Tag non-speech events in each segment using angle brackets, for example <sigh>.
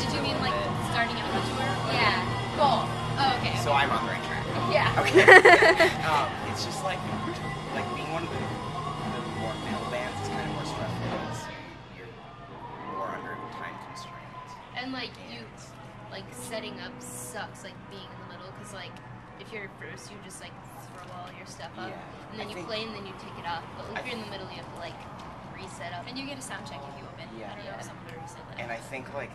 did you mean like starting out the tour? Yeah. Cool. Oh, okay. So I'm on the right track. Yeah. Okay. <laughs> um, it's just like like being one of the, the more middle bands is kind of more stressful because you're more under time constraints. And like you, like setting up sucks. Like being in the middle, because like if you're first, you just like throw all your stuff up, Yeah. and then I you think- play, and then you take it off. But I if you're in the middle, you have to like reset up. And you get a sound check if you open. Yeah. I don't know if someone already said that. And I think like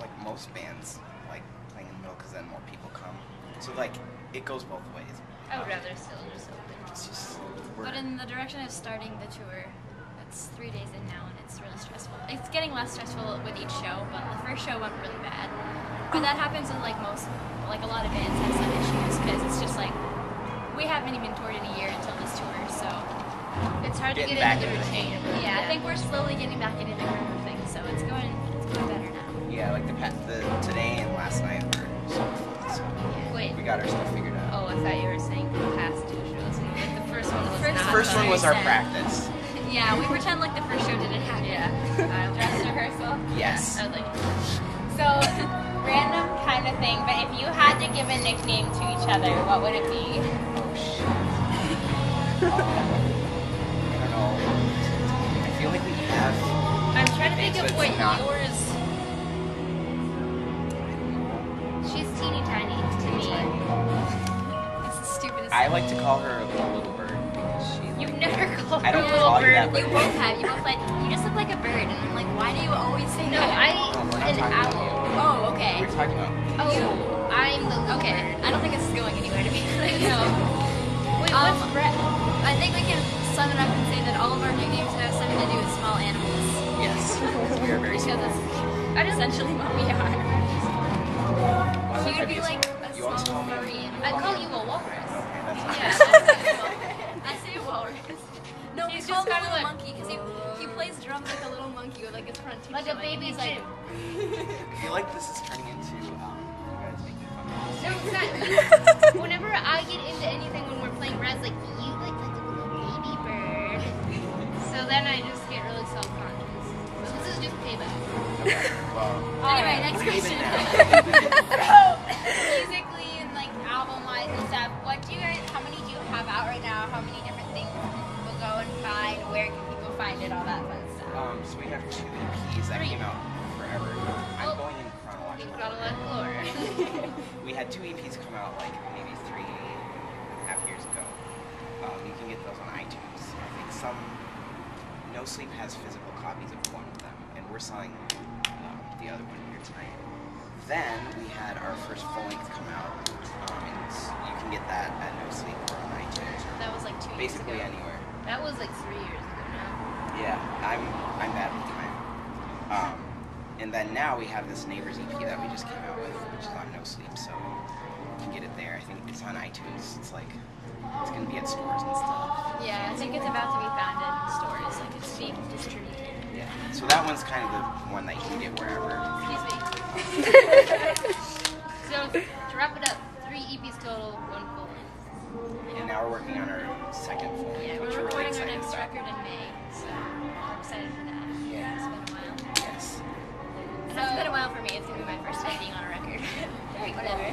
like most bands like playing in the middle because then more people come. So like it goes both ways. I would Um, rather still just open. It's just But in the direction of starting the tour, it's three days in now, and it's really stressful. It's getting less stressful with each show, but the first show went really bad. But that happens with like most, like a lot of bands have some issues because it's just like we haven't even toured in a year until this tour, so It's hard to get back into the into routine. hang of it. yeah, I think we're slowly getting back into the groove yeah, like the, the today and last night were so fun. So Wait. we got our stuff figured out. Oh, I thought you were saying the past two shows. Like the first one was First- first one was our Sad. practice. <laughs> Yeah, we pretend like the first show didn't happen. Yeah. Dress <laughs> rehearsal. Yes. I was like, So, random kind of thing, but if you had to give a nickname to each other, what would it be? Oh shit. um, I don't know. I feel like we have. I'm trying to think of what yours. I like to call her a little bird because she. You've like- never <laughs> called her a little call you bird. that, You both have. You both like. You just look like a bird, and I'm like, why do you always say No, that? I Oh, we're an owl. Oh, okay. We're talking about. Oh, I'm the little Okay. bird. I don't think this is going anywhere to be clear. <laughs> <laughs> No. Wait, Um, what's Brett? I think we can sum it up and say that all of our nicknames have something to do with small animals. Yes. we are very Because similar. that's essentially what we are. Well, She I'd be like next even question. now. So, <laughs> musically and like album-wise and stuff, what do you guys? How many do you have out right now? How many different things will go and find? Where can people find it? All that fun stuff. Um, so we have two EPs that came out forever ago. I'm Oh. going in You've chronological. got to let Laura. <laughs> We had two EPs come out like maybe three and a half years ago. Um, you can get those on iTunes. I think some No Sleep has physical copies of one of them, and we're selling the other one here tonight. Then we had our first full length come out, um, and you can get that at No Sleep or on iTunes or That was like two years basically ago. anywhere. That was like three years ago now. Yeah, I'm I'm bad with time. Um, and then now we have this Neighbors EP that we just came out with, which is on No Sleep, so you can get it there. I think it's on iTunes. It's like it's gonna be at stores and stuff. Yeah, I think it's about to be found in stores. Like it's being distributed. Yeah. So that one's kind of the one that you can get wherever. Excuse me. <laughs> So to wrap it up, three EPs total, one full length. And now we're working on our second full length, Yeah, which we're we're really recording our excited next about. record in May, so I'm excited for that. Yeah. It's been a while. Yes. It has been a while for me. It's gonna be my first time being on a record. <laughs> Whatever.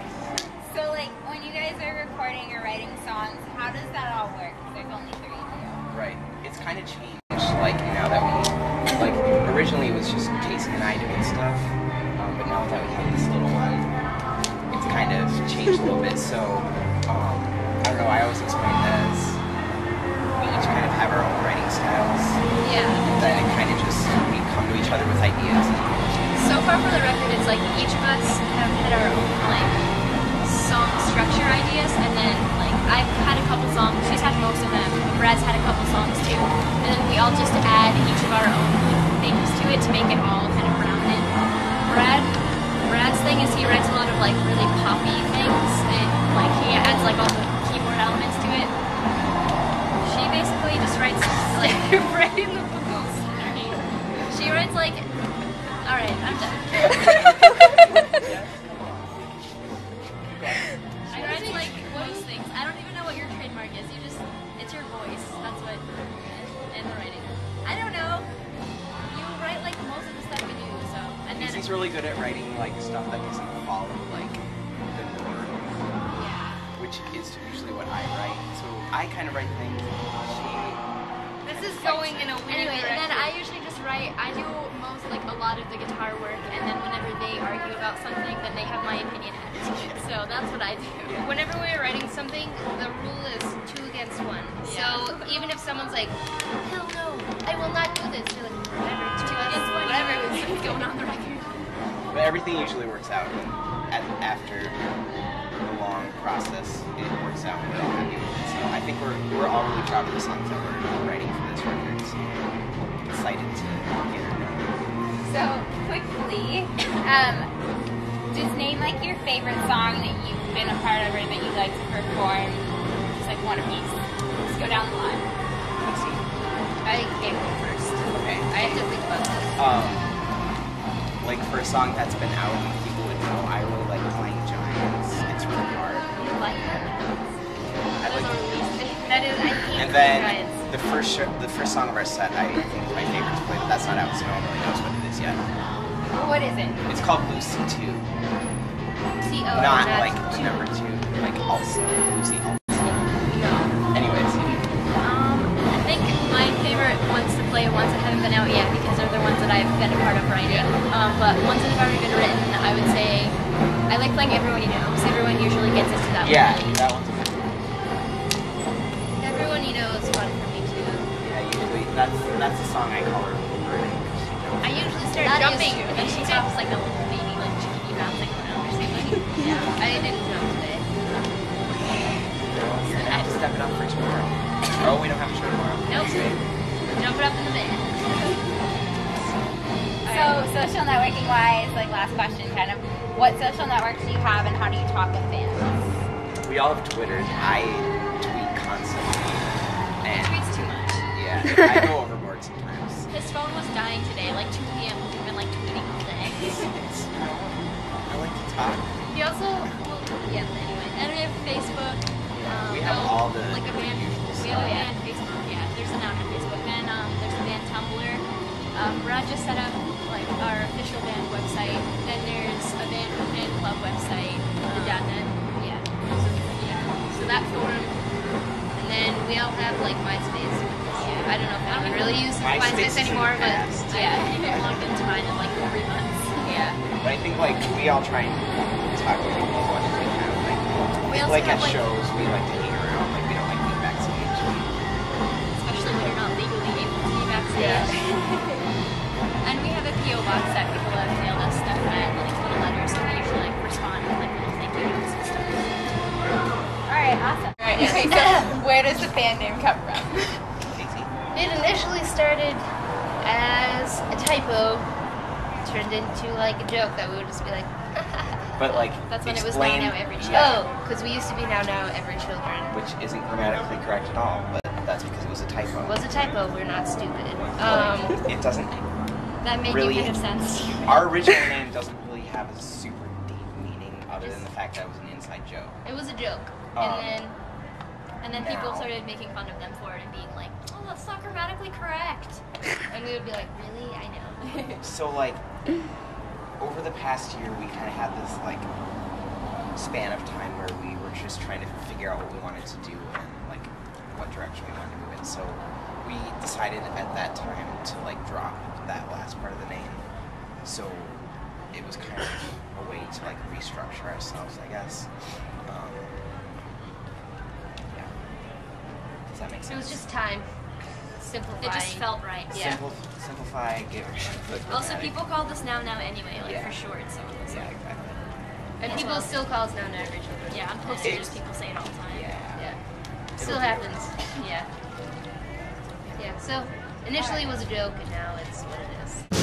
So, like, when you guys are recording or writing songs, how does that all work? There's only three of you. Right. It's kind of changed. Originally it was just Jason and I doing stuff, um, but now that we have this little one, it's kind of changed a little bit. So um, I don't know. I always explain it as we each kind of have our own writing styles. Yeah. And then it kind of just we come to each other with ideas. So far for the record, it's like each of us have had our own like song structure ideas, and then like I've had a couple songs. She's had most of them. Brad's had a couple songs too, and then we all just add each of our own things to it to make it all kind of rounded. Brad, Brad's thing is he writes a lot of like really poppy things, and like he adds like all the She's really good at writing like stuff that doesn't follow like the norm, Yeah. which is usually what I write. So I kind of write things. She This is going in a weird Anyway, and then. I usually just write. I do most like a lot of the guitar work, and then whenever they argue about something, then they have my opinion added to it. So that's what I do. Yeah. Whenever we're writing something, the rule is two against one. Yeah. So even if someone's like, hell no, I will not do this, you're like, whatever, two Two against one. whatever. It's going on the record. But everything usually works out, and at, after the long process, it works out. We're all happy with it. So I think we're we're all really proud of the songs that we're writing for this record. So excited to get it. So quickly, um, just name like your favorite song that you've been a part of or that you like to perform. Just like one apiece. Just go down the line. For a song that's been out and people would know, I really like playing Giants. It's really hard. You like that? I like our release day. That is, I hate And then Giants. the first the first song of our set, I think is my favorite to play, but that's not out, so no one really knows what it is yet. What is it? It's called Lucy Two, C O. Oh, not like the number two, like also Lucy. I've been a part of writing. Um, but ones that have already been written, I would say I like playing Everyone You Know, because everyone usually gets into that yeah, one. that one's. fun. Everyone you know is fun for me too. Yeah, usually that's that's the song I call her. Burning, 'cause she jumps. I usually start That jumping. And she talks like a little baby, like chickadee bouncing around or something. <laughs> Yeah, social networking wise, like last question, kind of, what social networks do you have and how do you talk with fans? We all have Twitter. I tweet constantly, and Tweets too much. yeah, I go <laughs> overboard sometimes. His phone was dying today, like 2 p.m. We've been like tweeting all <laughs> day. It's, it's, I like to talk. He also, well, yeah, anyway. And we have Facebook. Um, We have all the like a band. usual We have a stuff. band Facebook. Yeah, there's an out on Facebook, and um, there's a band Tumblr. Um, Brad just set up like our official band website. Then there's a band fan club website. The um, .net. Yeah. So, yeah. So that forum. And then we all have like MySpace. Yeah. I don't know if I don't anyone really uses MySpace MySpace, anymore, but past. Yeah, I haven't logged into mine in like three months. yeah. But I think like we all try and talk to people as much as we can. Like, We also like at like- shows, we like to hang around. Like we don't like being backstage. especially when you're not legally able to be backstage. and we have a PO box that people have mailed us stuff and like little letters, so we usually like respond with like little thank you notes <laughs> and stuff. All right, awesome. All right, okay, so where does the fan name come from? It initially started as a typo, turned into like a joke that we would just be like, <laughs> But like, That's when it was explain, Now Now Every yeah, oh, because we used to be now now every children. which isn't grammatically correct at all. But that's because it was a typo. It was a typo. We're not stupid. Um, it doesn't. That made Really? you kind of sense. <laughs> Our original name doesn't really have a super deep meaning, other than the fact that it was an inside joke. it was a joke, Um, and then And then people started making fun of them for it and being like, "Oh, that's not grammatically correct." and we would be like, really? I know. <laughs> So like, over the past year, we kind of had this like span of time where we were just trying to figure out what we wanted to do and like what direction we wanted to move in. So we decided at that time to like drop that last part of the name. So it was kind of a way to like restructure ourselves, I guess. Um, yeah. Does that make sense? It was just time. Simplifying. It just felt right. Yeah. Simple, simplify, get rid of Also, people called us now now anyway, like Yeah. for short. So it was Yeah, like, exactly. And As people well. still call us now now every children. yeah, on posters people say it all the time. Yeah. Yeah. Still happens. Yeah. Yeah. So initially it was a joke, and now it's what it is.